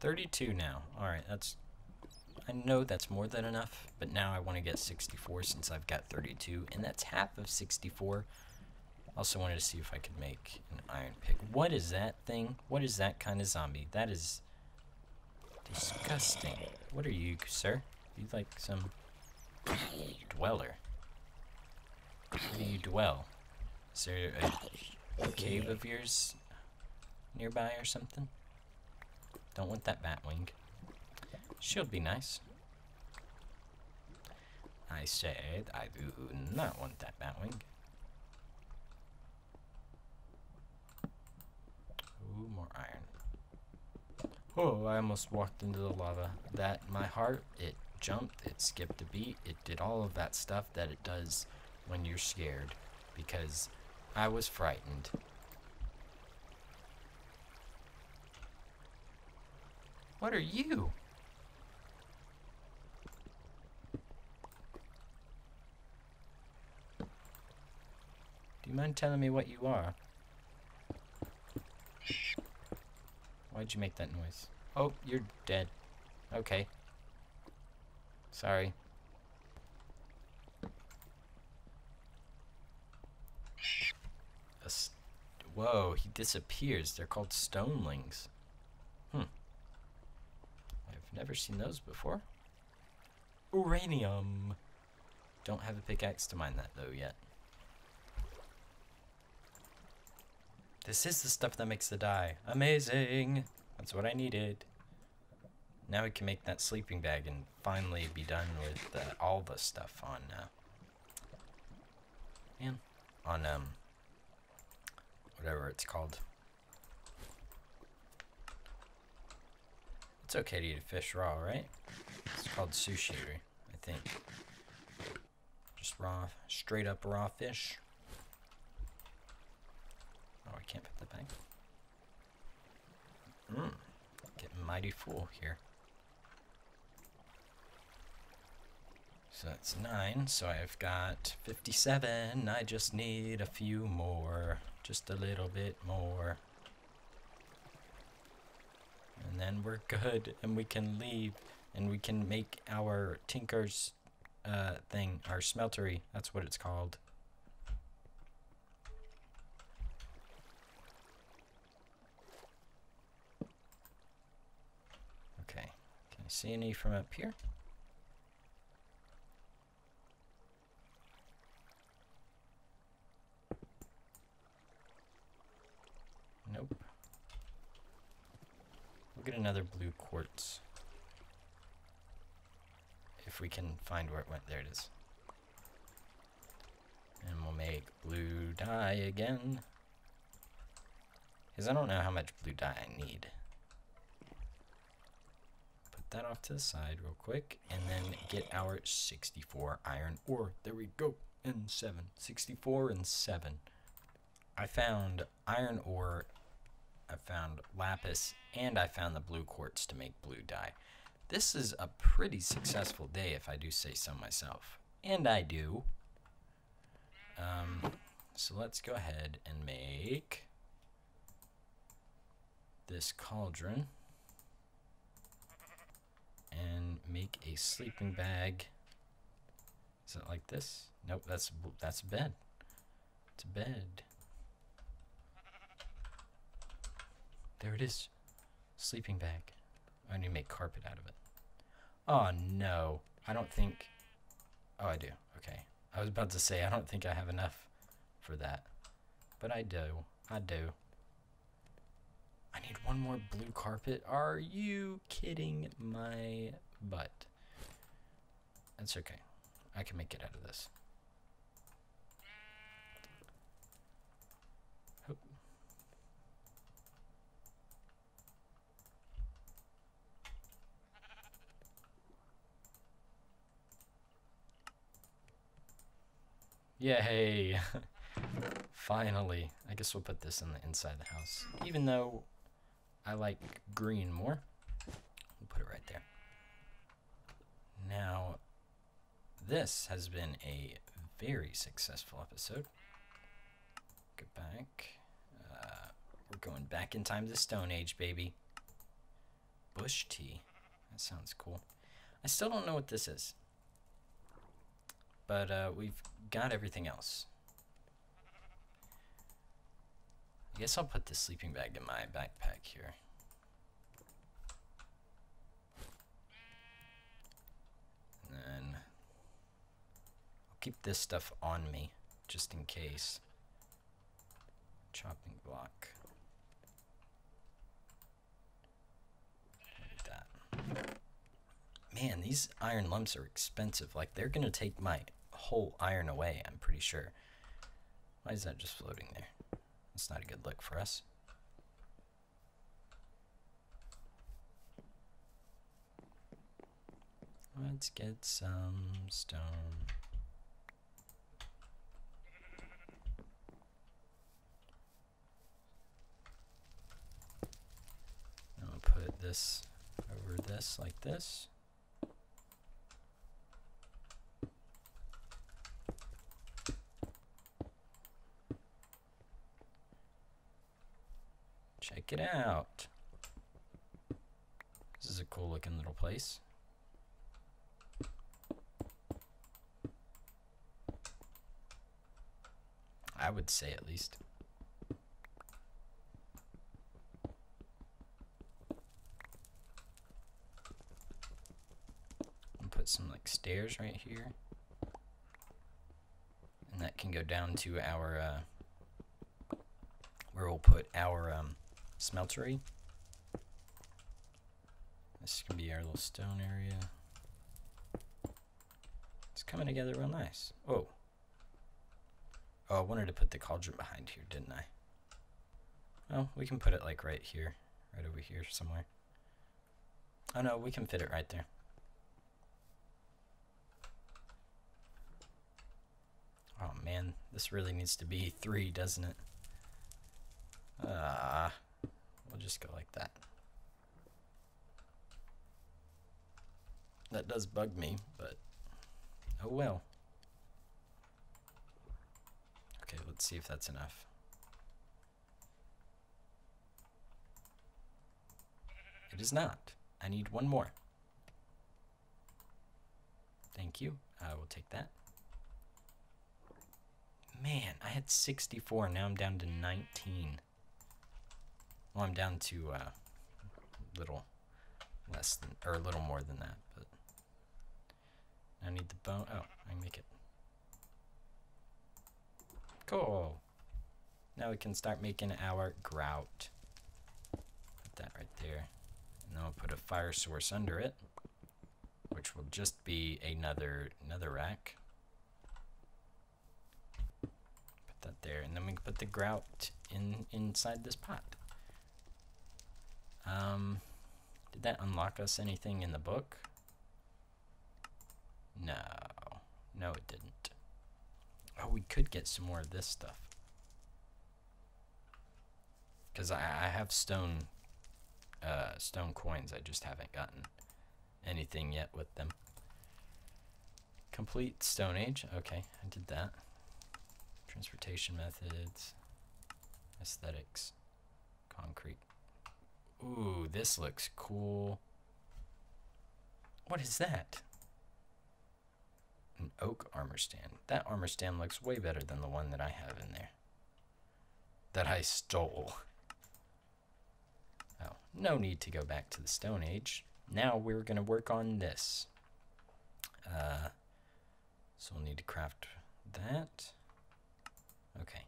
32 now. Alright, that's... I know that's more than enough, but now I want to get 64 since I've got 32, and that's half of 64. Also wanted to see if I could make an iron pick. What is that thing? What is that kind of zombie? That is disgusting. What are you, sir? You like some dweller? Where do you dwell? Is there a, a cave of yours nearby or something? Don't want that bat wing. Shield be nice. I said I do not want that bat wing. Ooh, more iron. Oh, I almost walked into the lava. That, my heart, it jumped, it skipped a beat, it did all of that stuff that it does when you're scared. Because I was frightened. What are you? Do you mind telling me what you are? Why'd you make that noise? Oh, you're dead. Okay. Sorry. Whoa, he disappears. They're called stonelings. Never seen those before. Uranium. Don't have a pickaxe to mine that though yet. This is the stuff that makes the dye. Amazing! That's what I needed. Now we can make that sleeping bag and finally be done with uh, all the stuff on, uh, man, on, um, whatever it's called. It's okay to eat a fish raw, right? It's called sushi, I think. Just raw, straight up raw fish. Oh, I can't put the bag. Mmm, getting mighty full here. So that's 9, so I've got 57. I just need a few more. Just a little bit more. Then we're good, and we can leave, and we can make our Tinker's uh, thing, our smeltery. That's what it's called. Okay, can I see any from up here? Nope. We'll get another blue quartz. If we can find where it went. There it is. And we'll make blue dye again. Because I don't know how much blue dye I need. Put that off to the side real quick. And then get our 64 iron ore. There we go. And 7. 64 and 7. I found iron ore I found lapis, and I found the blue quartz to make blue dye. This is a pretty successful day, if I do say so myself. And I do. Um, so let's go ahead and make this cauldron and make a sleeping bag. Is it like this? Nope, that's that's a bed. It's a bed. There it is. Sleeping bag. I need to make carpet out of it. Oh, no. I don't think... Oh, I do. Okay. I was about to say, I don't think I have enough for that. But I do. I do. I need one more blue carpet. Are you kidding my butt? That's okay. I can make it out of this. Yay! Finally. I guess we'll put this in the inside the house. Even though I like green more. We'll put it right there. Now, this has been a very successful episode. Go back. Uh, we're going back in time to the Stone Age, baby. Bush tea. That sounds cool. I still don't know what this is. But uh, we've got everything else. I guess I'll put the sleeping bag in my backpack here. And then I'll keep this stuff on me just in case. Chopping block. At that. Man, these iron lumps are expensive. Like, they're gonna take my whole iron away, I'm pretty sure. Why is that just floating there? That's not a good look for us. Let's get some stone. I'll put this over this like this. Check it out. This is a cool looking little place. I would say at least. And put some like stairs right here. And that can go down to our uh, where we'll put our um, smeltery. This can be our little stone area. It's coming together real nice. Oh. Oh, I wanted to put the cauldron behind here, didn't I? Well, we can put it like right here. Right over here somewhere. Oh no, we can fit it right there. Oh man, this really needs to be three, doesn't it? Ah. Uh, We'll just go like that. That does bug me, but oh well. Okay, let's see if that's enough. It is not. I need one more. Thank you. I will take that. Man, I had 64. Now I'm down to 19. Well, I'm down to uh, little less than, or a little more than that, but I need the bone. Oh, I make it. Cool. Now we can start making our grout. Put that right there. And then we'll put a fire source under it, which will just be another another rack. Put that there, and then we can put the grout in inside this pot. Um, did that unlock us anything in the book? No. No, it didn't. Oh, we could get some more of this stuff. Because I, I have stone, uh, stone coins. I just haven't gotten anything yet with them. Complete Stone Age. Okay, I did that. Transportation methods. Aesthetics. Concrete. Ooh, this looks cool. What is that? An oak armor stand. That armor stand looks way better than the one that I have in there. That I stole. Oh, no need to go back to the Stone Age. Now we're going to work on this. Uh, so we'll need to craft that. Okay.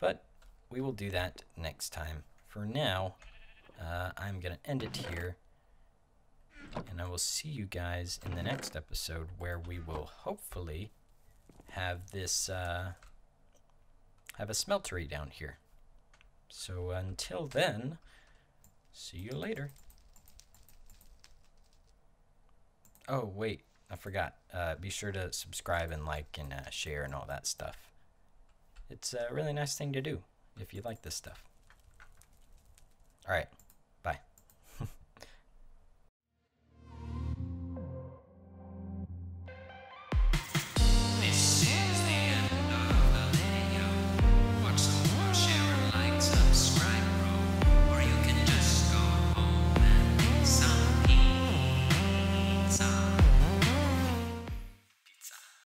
But we will do that next time. For now, uh, I'm going to end it here. And I will see you guys in the next episode where we will hopefully have this, uh, have a smeltery down here. So until then, see you later. Oh, wait, I forgot. Uh, be sure to subscribe and like and uh, share and all that stuff. It's a really nice thing to do if you like this stuff. All right.